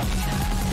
Tonight,